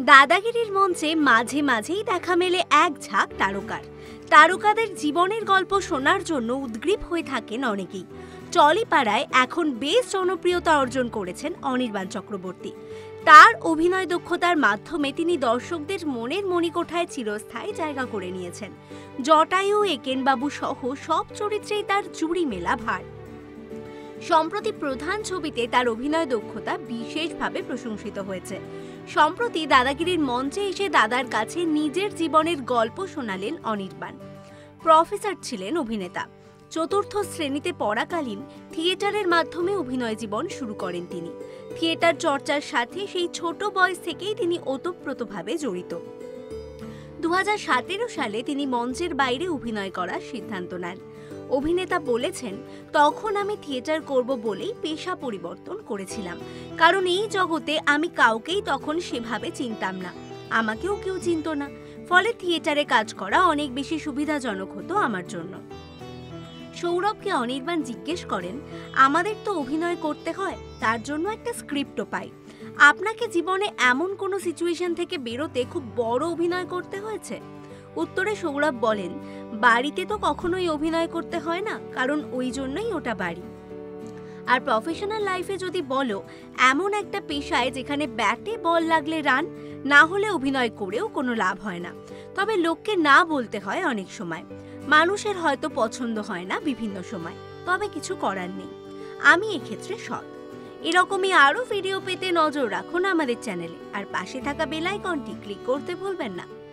দাদাগিরির মঞ্চে মাঝে মাঝেই দেখা মেলে এক ঝাঁক তারকার। তারকাদের জীবনের গল্প শোনার জন্য উদ্গ্রীব হয়ে থাকেন অনেকেই। টলিপাড়ায় এখন বেশ জনপ্রিয়তা অর্জন করেছেন অনির্বাণ চক্রবর্তী। তার অভিনয় দক্ষতার মাধ্যমে তিনি দর্শকদের মনের মণিকোঠায় চিরস্থায়ী জায়গা করে নিয়েছেন। জটায়ু, একেনবাবু সহ সব চরিত্রেই তার জুড়ি মেলা ভার। সম্প্রতি প্রধান ছবিতে তার অভিনয় দক্ষতা বিশেষভাবে প্রশংসিত হয়েছে। সম্প্রতি দাদাগিরির মঞ্চে এসে দাদার কাছে নিজের জীবনের গল্প শোনালেন অনির্বাণ। প্রফেসর ছিলেন অভিনেতা। চতুর্থ শ্রেণীতে পড়াকালীন থিয়েটারের মাধ্যমে অভিনয় জীবন শুরু করেন তিনি। থিয়েটার চর্চার সাথে সেই ছোট বয়স থেকেই তিনি ওতপ্রোতভাবে জড়িত। দু সালে তিনি মঞ্চের বাইরে অভিনয় করার সিদ্ধান্ত নেন। অভিনেতা বলেছেন, তখন আমি থিয়েটার করব বলেই পেশা পরিবর্তন করেছিলাম। কারণ এই জগতে আমি কাউকেই তখন সেভাবে চিনতাম না। আমাকেও কেউ চিনত না। ফলে থিয়েটারে কাজ করা অনেক বেশি সুবিধাজনক হতো আমার জন্য। সৌরভকে অনির্বাণ জিজ্ঞেস করেন, আমাদের তো অভিনয় করতে হয়, তার জন্য একটা স্ক্রিপ্টও পাই। আপনাকে জীবনে এমন কোনো সিচুয়েশন থেকে বেরোতে খুব বড় অভিনয় করতে হয়েছে? উত্তরে সৌরভ বলেন, বাড়িতে তো কখনোই অভিনয় করতে হয় না, কারণ ওই জন্যই ওটা বাড়ি। আর প্রফেশনাল লাইফে যদি বলো, এমন একটা পেশায় যেখানে ব্যাটে বল লাগলে রান, না হলে অভিনয় করেও কোনো লাভ হয় না। তবে লোককে না বলতে হয় অনেক সময়। মানুষের হয়তো পছন্দ হয় না বিভিন্ন সময়। তবে কিছু করার নেই। আমি এক্ষেত্রে সৎ। এরকমই আরও ভিডিও পেতে নজর রাখুন আমাদের চ্যানেলে আর পাশে থাকা বেল আইকনটি ক্লিক করতে ভুলবেন না।